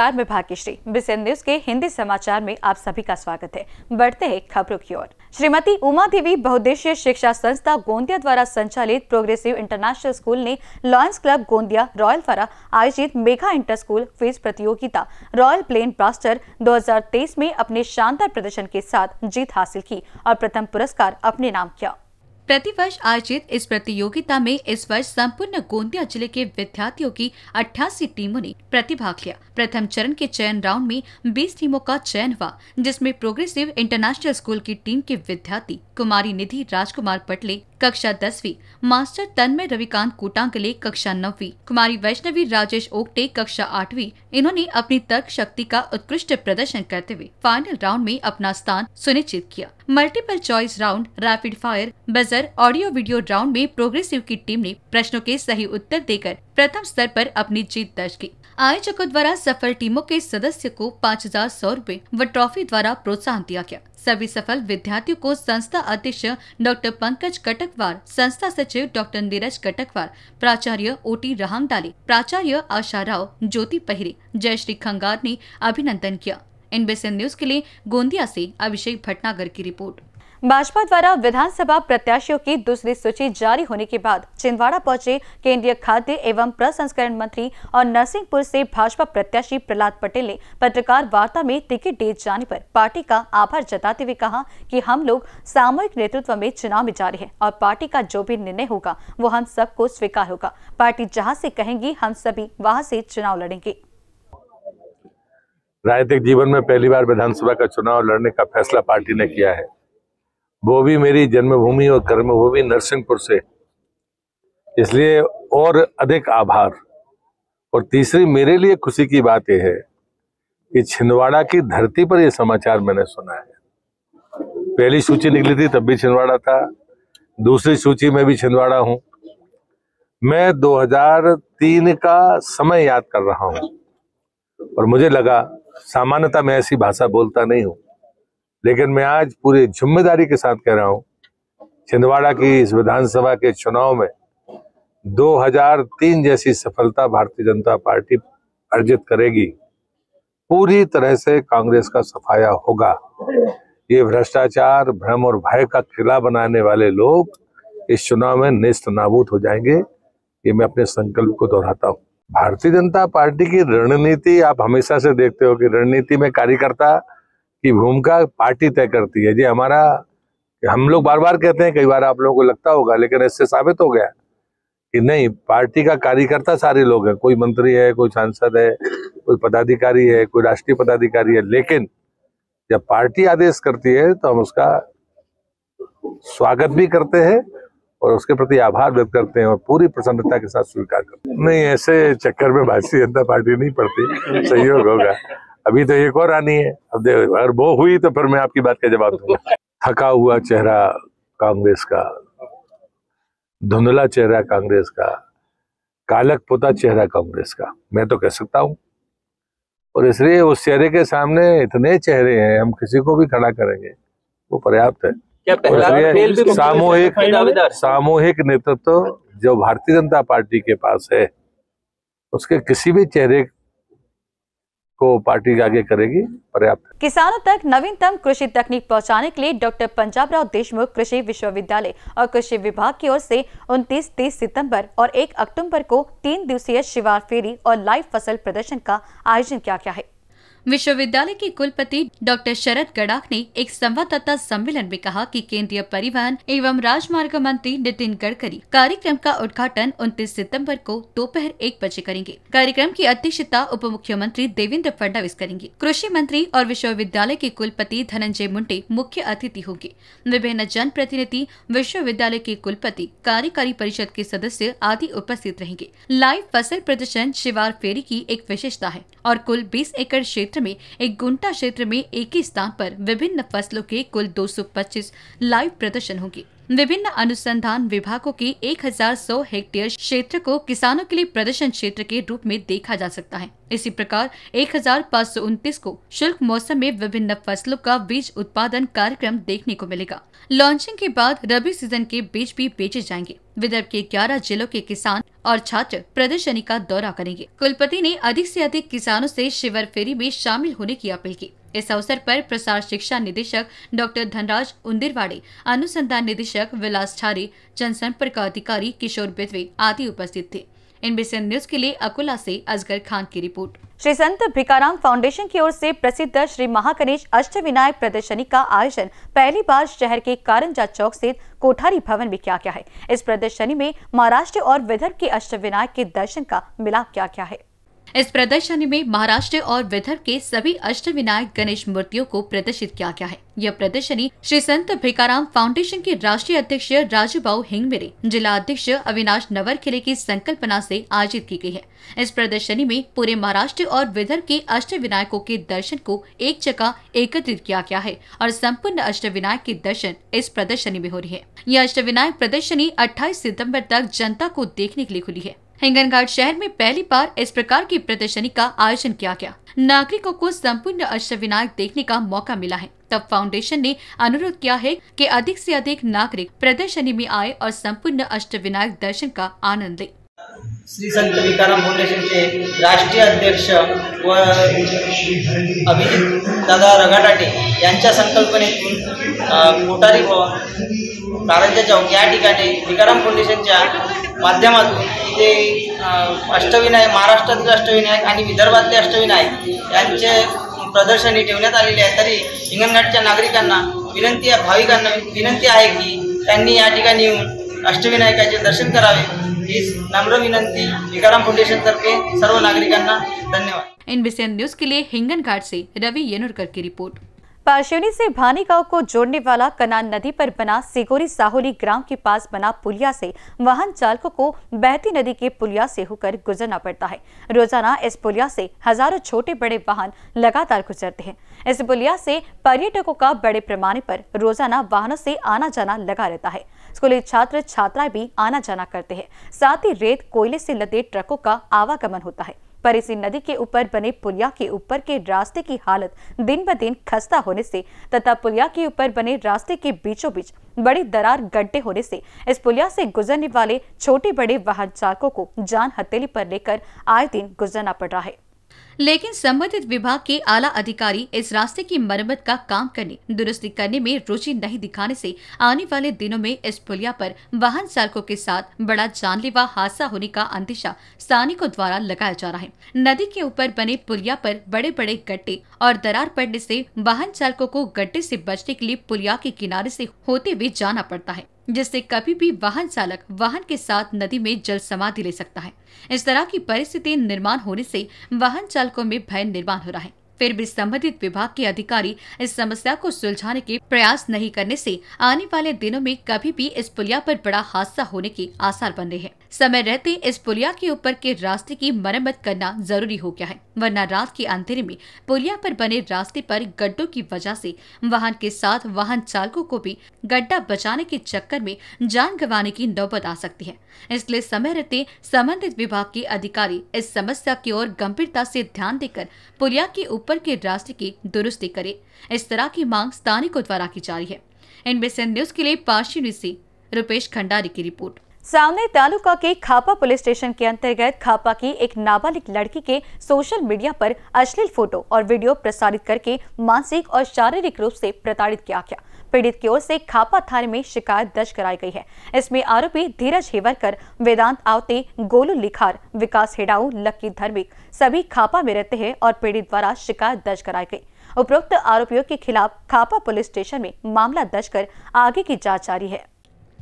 नमस्कार, मैं भाग्यश्री। बिसेन न्यूज़ के हिंदी समाचार में आप सभी का स्वागत है। बढ़ते हैं खबरों की ओर। श्रीमती उमा देवी बहुद्देशीय शिक्षा संस्था गोंदिया द्वारा संचालित प्रोग्रेसिव इंटरनेशनल स्कूल ने लॉयंस क्लब गोंदिया रॉयल द्वारा आयोजित मेघा इंटर स्कूल क्विज प्रतियोगिता रॉयल प्लेन ब्लास्टर 2023 में अपने शानदार प्रदर्शन के साथ जीत हासिल की और प्रथम पुरस्कार अपने नाम किया। प्रतिवर्ष आयोजित इस प्रतियोगिता में इस वर्ष संपूर्ण गोंदिया ज़िले के विद्यार्थियों की 88 टीमों ने प्रतिभाग लिया। प्रथम चरण के चयन राउंड में 20 टीमों का चयन हुआ, जिसमें प्रोग्रेसिव इंटरनेशनल स्कूल की टीम के विद्यार्थी कुमारी निधि, राजकुमार पटले, कक्षा दसवीं, मास्टर तन्मय रविकांत कोटांगले, कक्षा नौवीं, कुमारी वैष्णवी, राजेश ओक्टे कक्षा आठवीं। इन्होंने अपनी तर्क शक्ति का उत्कृष्ट प्रदर्शन करते हुए फाइनल राउंड में अपना स्थान सुनिश्चित किया। Multiple choice round rapid fire buzzer audio video round में प्रोग्रेसिव की टीम ने प्रश्नों के सही उत्तर देकर प्रथम स्तर पर अपनी जीत दर्ज की। आयोजकों द्वारा सफल टीमों के सदस्य को पाँच हज़ार सौ रूपए व ट्रॉफी द्वारा प्रोत्साहन दिया गया। सभी सफल विद्यार्थियों को संस्था अध्यक्ष डॉक्टर पंकज कटकवार, संस्था सचिव डॉक्टर नीरज कटकवार, प्राचार्य ओटी रहांगडाले, प्राचार्य आशा राव, ज्योति पहिरे, जयश्री खंगार ने अभिनंदन किया। एनबीसी न्यूज़ के लिए गोंदिया से अभिषेक भटनागर की रिपोर्ट। भाजपा द्वारा विधानसभा प्रत्याशियों की दूसरी सूची जारी होने के बाद छिंदवाड़ा पहुँचे केंद्रीय खाद्य एवं प्रसंस्करण मंत्री और नरसिंहपुर से भाजपा प्रत्याशी प्रहलाद पटेल ने पत्रकार वार्ता में टिकट दिए जाने पर पार्टी का आभार जताते हुए कहा कि हम लोग सामूहिक नेतृत्व में चुनाव में जा रहे हैं और पार्टी का जो भी निर्णय होगा, वो हम सबको स्वीकार होगा। पार्टी जहाँ से कहेंगी, हम सभी वहाँ से चुनाव लड़ेंगे। राजनीतिक जीवन में पहली बार विधानसभा का चुनाव लड़ने का फैसला पार्टी ने किया है। वो भी मेरी जन्मभूमि और कर्मभूमि नरसिंहपुर से। इसलिए और अधिक आभार। और तीसरी, मेरे लिए खुशी की बात यह है कि छिंदवाड़ा की धरती पर यह समाचार मैंने सुना है। पहली सूची निकली थी, तब भी छिंदवाड़ा था। दूसरी सूची में भी छिंदवाड़ा हूँ। मैं 2003 का समय याद कर रहा हूँ। और मुझे लगा सामान्यता मैं ऐसी भाषा बोलता नहीं हूँ। लेकिन मैं आज पूरी ज़िम्मेदारी के साथ कह रहा हूँ, छिंदवाड़ा की इस विधानसभा के चुनाव में 2003 जैसी सफलता भारतीय जनता पार्टी अर्जित करेगी, पूरी तरह से कांग्रेस का सफाया होगा। ये भ्रष्टाचार, भ्रम और भय का किला बनाने वाले लोग इस चुनाव में निस्त नाबूद हो जाएँगे। ये मैं अपने संकल्प को दोहराता हूँ। भारतीय जनता पार्टी की रणनीति आप हमेशा से देखते हो कि रणनीति में कार्यकर्ता की भूमिका पार्टी तय करती है। जी, हमारा, हम लोग बार बार कहते हैं, कई बार आप लोगों को लगता होगा, लेकिन इससे साबित हो गया कि नहीं, पार्टी का कार्यकर्ता सारे लोग हैं। कोई मंत्री है, कोई सांसद है, कोई पदाधिकारी है, कोई राष्ट्रीय पदाधिकारी है, लेकिन जब पार्टी आदेश करती है तो हम उसका स्वागत भी करते हैं और उसके प्रति आभार व्यक्त करते हैं और पूरी प्रसन्नता के साथ स्वीकार करते हैं। नहीं, ऐसे चक्कर में भारतीय जनता पार्टी नहीं पड़ती। सहयोग होगा। अभी तो एक और आनी है। अब अगर वो हुई तो फिर मैं आपकी बात का जवाब दूँगा। थका हुआ चेहरा कांग्रेस का, धुंधला चेहरा कांग्रेस का, कालक पोता चेहरा कांग्रेस का। मैं तो कह सकता हूँ। और इसलिए उस चेहरे के सामने इतने चेहरे हैं, हम किसी को भी खड़ा करेंगे। वो पर्याप्त है। सामूहिक सामूहिक नेतृत्व जो भारतीय जनता पार्टी के पास है उसके किसी भी चेहरे को पार्टी आगे करेगी पर्याप्त। किसानों तक नवीनतम कृषि तकनीक पहुँचाने के लिए डॉक्टर पंजाब राव देशमुख कृषि विश्वविद्यालय और कृषि विभाग की ओर से 29 30 सितंबर और 1 अक्टूबर को तीन दिवसीय शिवार फेरी और लाइव फ़सल प्रदर्शन का आयोजन किया गया है। विश्वविद्यालय के कुलपति डॉक्टर शरद गडाख ने एक संवाददाता सम्मेलन में कहा कि केंद्रीय परिवहन एवं राजमार्ग मंत्री नितिन गडकरी कार्यक्रम का उद्घाटन 29 सितंबर को दोपहर एक बजे करेंगे। कार्यक्रम की अध्यक्षता उप मुख्यमंत्री देवेंद्र फडणवीस करेंगे। कृषि मंत्री और विश्वविद्यालय के कुलपति धनंजय मुंडे मुख्य अतिथि होंगे। विभिन्न जन प्रतिनिधि विश्वविद्यालय के कुलपति, कार्यकारी परिषद के सदस्य आदि उपस्थित रहेंगे। लाइव फ़सल प्रदर्शन शिवार फेरी की एक विशेषता है और कुल बीस एकड़ क्षेत्र क्षेत्र में, एक गुंटा क्षेत्र में एक ही स्थान पर विभिन्न फ़सलों के कुल 225 लाइव प्रदर्शन होंगे। विभिन्न अनुसंधान विभागों के 1100 हेक्टेयर क्षेत्र को किसानों के लिए प्रदर्शन क्षेत्र के रूप में देखा जा सकता है। इसी प्रकार, एक को शुल्क मौसम में विभिन्न फ़सलों का बीज उत्पादन कार्यक्रम देखने को मिलेगा। लॉन्चिंग के बाद रबी सीज़न के बीज भी बेचे जाएँगे। विदर्भ के 11 जिलों के किसान और छात्र प्रदर्शनी का दौरा करेंगे। कुलपति ने अधिक से अधिक किसानों से शिविर फेरी में शामिल होने की अपील की। इस अवसर पर प्रसार शिक्षा निदेशक डॉक्टर धनराज उंदिरवाड़े, अनुसंधान निदेशक विलास ठारे, जनसंपर्क अधिकारी किशोर बिदवे आदि उपस्थित थे। एनबीसी न्यूज़ के लिए अकुला से अजगर खान की रिपोर्ट। श्री संत भिकाराम फाउंडेशन की ओर से प्रसिद्ध श्री महागणेश अष्टविनायक प्रदर्शनी का आयोजन पहली बार शहर के कारंजा चौक स्थित कोठारी भवन में किया गया है। इस प्रदर्शनी में महाराष्ट्र और विदर्भ के अष्टविनायक के दर्शन का मिलाप किया गया है। इस प्रदर्शनी में महाराष्ट्र और विदर्भ के सभी अष्टविनायक गणेश मूर्तियों को प्रदर्शित किया गया है। यह प्रदर्शनी श्री संत भिकाराम फाउंडेशन के राष्ट्रीय अध्यक्ष राजू बाऊ हिंगमेरे जिला अध्यक्ष अविनाश नवर किले की संकल्पना से आयोजित की गई है। इस प्रदर्शनी में पूरे महाराष्ट्र और विदर्भ के अष्ट विनायकों के दर्शन को एक जगह एकत्रित किया गया है और संपूर्ण अष्ट विनायक के दर्शन इस प्रदर्शनी में हो रही है। यह अष्ट विनायक प्रदर्शनी अट्ठाईस सितंबर तक जनता को देखने के लिए खुली है। हिंगनघाट शहर में पहली बार इस प्रकार की प्रदर्शनी का आयोजन किया गया। नागरिकों को संपूर्ण अष्टविनायक देखने का मौका मिला है। तब फाउंडेशन ने अनुरोध किया है कि अधिक से अधिक नागरिक प्रदर्शनी में आए और संपूर्ण अष्टविनायक दर्शन का आनंद ले। श्री संत फाउंडेशन के राष्ट्रीय अध्यक्ष व अभिजित दादा रगाटाटे यांच्या संकल्पनेतून कोठारी भवन कारंजा चौक या ठिकाणी विकाराम फाउंडेशनच्या माध्यमातून इथे अष्टविनायक महाराष्ट्रातील अष्टविनायक आणि विदर्भातले अष्टविनायक यांचे प्रदर्शनी ठेवण्यात आलेले आहे तरी हिंगणघाटच्या नागरिकांना विनंती भाविकांना विनंती आहे की त्यांनी या ठिकाणी येऊन अष्टविनायकाचे दर्शन करावे. हीच नम्र विनंती विकाराम फाउंडेशनतर्फे सर्व नागरिकांना धन्यवाद. इन न्यूज के लिए हिंगन घाट से रवि येनुरकर की रिपोर्ट. पारशिवनी से भानी गाँव को जोड़ने वाला कनान नदी पर बना सिगोरी साहोली ग्राम के पास बना पुलिया से वाहन चालकों को बहती नदी के पुलिया से होकर गुजरना पड़ता है। रोज़ाना इस पुलिया से हज़ारों छोटे बड़े वाहन लगातार गुजरते हैं। इस पुलिया से पर्यटकों का बड़े पैमाने पर रोज़ाना वाहनों से आना जाना लगा रहता है। स्कूली छात्र छात्राएँ भी आना जाना करते हैं। साथ ही रेत कोयले से लदे ट्रकों का आवागमन होता है। पर इसी नदी के ऊपर बने पुलिया के ऊपर के रास्ते की हालत दिन ब दिन खस्ता होने से तथा पुलिया के ऊपर बने रास्ते के बीचों बीच बड़ी दरार गड्ढे होने से इस पुलिया से गुजरने वाले छोटे बड़े वाहन चालकों को जान हथेली पर लेकर आए दिन गुजरना पड़ रहा है। लेकिन संबंधित विभाग के आला अधिकारी इस रास्ते की मरम्मत का काम करने, दुरुस्ती करने में रुचि नहीं दिखाने से आने वाले दिनों में इस पुलिया पर वाहन चालकों के साथ बड़ा जानलेवा हादसा होने का अंदेशा स्थानिकों द्वारा लगाया जा रहा है। नदी के ऊपर बने पुलिया पर बड़े बड़े गड्ढे और दरार पड़ने से वाहन चालकों को गड्ढे से बचने के लिए पुलिया के किनारे से होते हुए जाना पड़ता है। जिससे कभी भी वाहन चालक वाहन के साथ नदी में जल समाधि ले सकता है। इस तरह की परिस्थिति निर्माण होने से वाहन चालकों में भय निर्माण हो रहा है। फिर भी संबंधित विभाग के अधिकारी इस समस्या को सुलझाने के प्रयास नहीं करने से आने वाले दिनों में कभी भी इस पुलिया पर बड़ा हादसा होने के आसार बन रहे हैं। समय रहते इस पुलिया के ऊपर के रास्ते की मरम्मत करना ज़रूरी हो गया है, वरना रात के अंधेरे में पुलिया पर बने रास्ते पर गड्ढों की वजह से वाहन के साथ वाहन चालकों को भी गड्ढा बचाने के चक्कर में जान गंवाने की नौबत आ सकती है। इसलिए समय रहते संबंधित विभाग के अधिकारी इस समस्या की ओर गंभीरता से ध्यान देकर पुलिया के ऊपर के रास्ते की दुरुस्ती करे। इस तरह की मांग स्थानिकों द्वारा की जा रही है। इनमें न्यूज़ के लिए पार्शी रुपेश खंडारी की रिपोर्ट। सामने तालुका के खापा पुलिस स्टेशन के अंतर्गत खापा की एक नाबालिग लड़की के सोशल मीडिया पर अश्लील फ़ोटो और वीडियो प्रसारित करके मानसिक और शारीरिक रूप से प्रताड़ित किया गया। पीड़ित की ओर से खापा थाने में शिकायत दर्ज कराई गई है। इसमें आरोपी धीरज हेवरकर, वेदांत आवते, गोलू लिखार, विकास हेडाऊ, लक्की धर्मिक सभी खापा में रहते हैं और पीड़ित द्वारा शिकायत दर्ज कराई गई। उपरोक्त आरोपियों के खिलाफ खापा पुलिस स्टेशन में मामला दर्ज कर आगे की जाँच जारी है।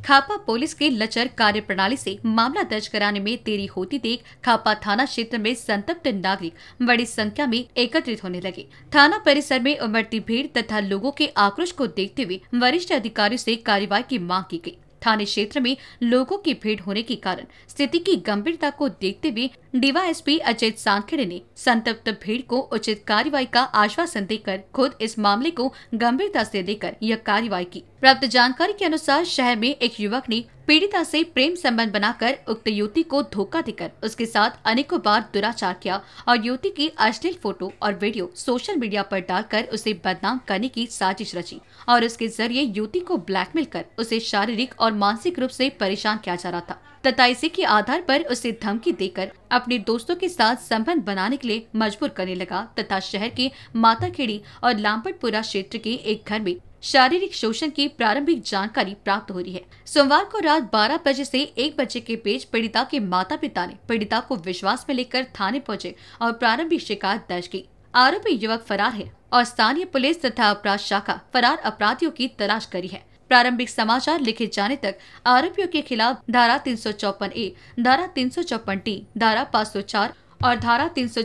खापा पुलिस के लचर कार्य प्रणाली से मामला दर्ज कराने में देरी होती देख खापा थाना क्षेत्र में संतप्त नागरिक बड़ी संख्या में एकत्रित होने लगे। थाना परिसर में उमड़ती भीड़ तथा लोगों के आक्रोश को देखते हुए वरिष्ठ अधिकारियों से कार्यवाही की मांग की गई। थाने क्षेत्र में लोगों की भीड़ होने के कारण स्थिति की गंभीरता को देखते हुए डीवाईएसपी अजय सांखेड़े ने संतप्त भीड़ को उचित कार्यवाही का आश्वासन देकर खुद इस मामले को गंभीरता से लेकर यह कार्यवाही की। प्राप्त जानकारी के अनुसार शहर में एक युवक ने पीड़िता से प्रेम संबंध बनाकर उक्त युवती को धोखा देकर उसके साथ अनेकों बार दुराचार किया और युवती की अश्लील फ़ोटो और वीडियो सोशल मीडिया पर डालकर उसे बदनाम करने की साजिश रची और उसके ज़रिए युवती को ब्लैकमेल कर उसे शारीरिक और मानसिक रूप से परेशान किया जा रहा था। तथा इसी के आधार पर उसे धमकी देकर अपने दोस्तों के साथ संबंध बनाने के लिए मजबूर करने लगा। तथा शहर के माताखेड़ी और लामपटपुरा क्षेत्र के एक घर में शारीरिक शोषण की प्रारंभिक जानकारी प्राप्त हो रही है। सोमवार को रात 12 बजे से 1 बजे के बीच पीड़िता के माता पिता ने पीड़िता को विश्वास में लेकर थाने पहुँचे और प्रारंभिक शिकायत दर्ज की। आरोपी युवक फरार है और स्थानीय पुलिस तथा अपराध शाखा फरार अपराधियों की तलाश करी है। प्रारंभिक समाचार लिखे जाने तक आरोपियों के खिलाफ धारा तीन ए, धारा तीन टी, धारा 504 और धारा तीन सौ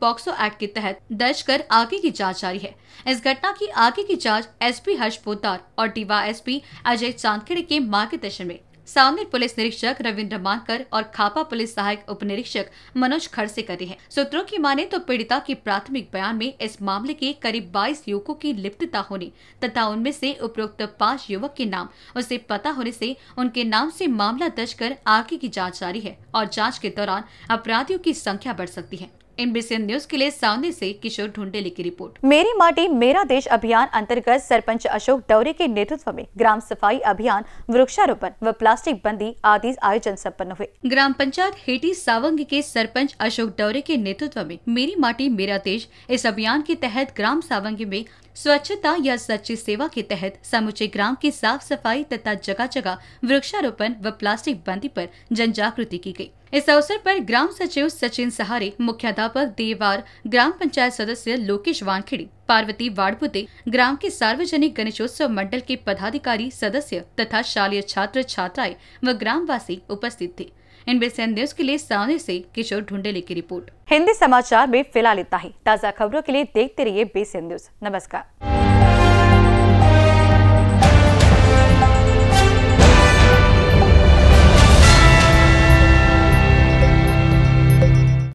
पॉक्सो एक्ट के तहत दर्ज कर आगे की जाँच जारी है। इस घटना की आगे की जाँच एसपी हर्ष पोदार और डीवाईएसपी अजय चांदखेड़े के मार्गदर्शन में। सावनेर पुलिस निरीक्षक रविन्द्र मानकर और खापा पुलिस सहायक उप निरीक्षक मनोज खड़से कर हैं। सूत्रों की माने तो पीड़िता के प्राथमिक बयान में इस मामले के करीब 22 युवकों की लिप्तता होने तथा उनमें से उपरोक्त पाँच युवक के नाम, उसे पता होने से उनके नाम से मामला दर्ज कर आगे की जाँच जारी है और जाँच के दौरान अपराधियों की संख्या बढ़ सकती है। एनबीसी न्यूज़ के लिए सावनी से किशोर ढूंढेले की रिपोर्ट मेरी माटी मेरा देश अभियान अंतर्गत सरपंच अशोक डौरे के नेतृत्व में ग्राम सफ़ाई अभियान वृक्षारोपण व प्लास्टिक बंदी आदि आयोजन सम्पन्न हुए ग्राम पंचायत हेटी सावंग के सरपंच अशोक डौरे के नेतृत्व में मेरी माटी मेरा देश इस अभियान के तहत ग्राम सावंगी में स्वच्छता या सच्ची सेवा के तहत समूचे ग्राम की साफ़ सफ़ाई तथा जगह जगह वृक्षारोपण व प्लास्टिक बंदी पर जन जागृति की गई। इस अवसर पर ग्राम सचिव सचिन सहारे, मुख्याध्यापक देवार, ग्राम पंचायत सदस्य लोकेश वानखेड़ी, पार्वती वाड़पुते, ग्राम के सार्वजनिक गणेशोत्सव मंडल के पदाधिकारी सदस्य तथा शालीय छात्र छात्राएँ व ग्रामवासी उपस्थित थे। इन इनबीसीएन न्यूज़ के लिए सामने से किशोर ढूंढेले की रिपोर्ट। हिंदी समाचार में फ़िलहाल इतना ही। ताज़ा खबरों के लिए देखते रहिए बेसियन न्यूज़। नमस्कार।